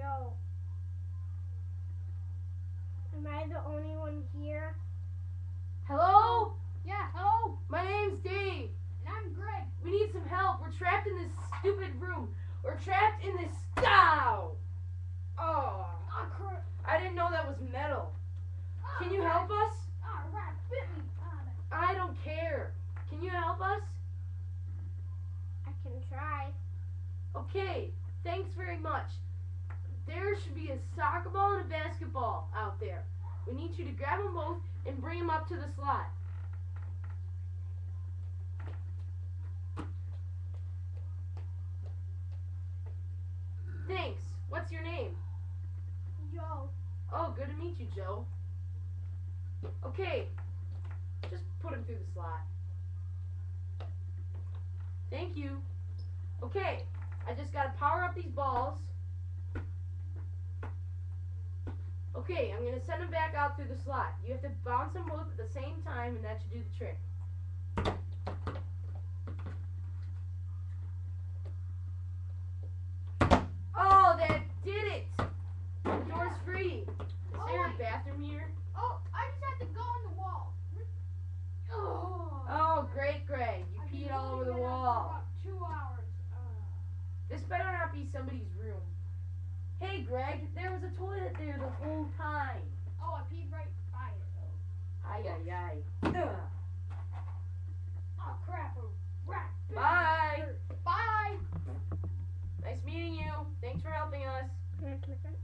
Yo. Am I the only one here? Hello? Yeah, hello, My name's Dave. and I'm Greg. We need some help. We're trapped in this stupid room. We're trapped in this style. Oh, crap. I didn't know that was metal. Ah, Can you help us? Ah, rat bit me. I don't care. Can you help us? I can try. Okay, thanks very much. There should be a soccer ball and a basketball out there. We need you to grab them both and bring them up to the slot. Thanks. What's your name? Yo. Oh, good to meet you, Joe. Okay, just put him through the slot. Thank you. Okay, I just gotta power up these balls. Okay, I'm gonna send them back out through the slot. You have to bounce them both at the same time, and that should do the trick. Oh, that did it! The door's free. Is Oh, there a bathroom here? Oh, I just had to go on the wall. Oh. Oh, great, Greg. You I've peed all over the holding it up for wall. about Two hours. Uh, This better not be somebody's room. Greg. There was a toilet there the whole time. Oh, I peed right by it, though. Ay, ay, ay. Oh, crap. A rat. Bye. Bye. Nice meeting you. Thanks for helping us. Can I click it?